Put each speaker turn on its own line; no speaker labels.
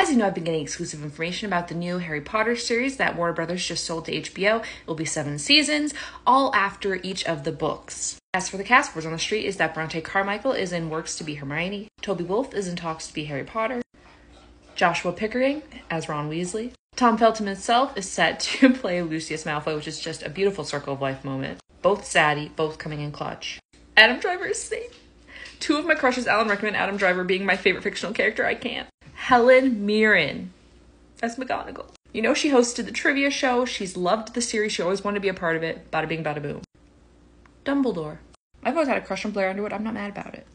As you know, I've been getting exclusive information about the new Harry Potter series that Warner Brothers just sold to HBO. It will be seven seasons, all after each of the books. As for the cast, words on the street is that Bronte Carmichael is in works to be Hermione, Toby Wolf is in talks to be Harry Potter, Joshua Pickering as Ron Weasley, Tom Felton himself is set to play Lucius Malfoy, which is just a beautiful circle of life moment. Both zaddy, both coming in clutch. Adam Driver is Snape. Two of my crushes, Alan Rickman, Adam Driver being my favorite fictional character. I can't. Helen Mirren as McGonagall. You know, she hosted the trivia show. She's loved the series. She always wanted to be a part of it. Bada bing, bada boom. Dumbledore. I've always had a crush on Blair Underwood. I'm not mad about it.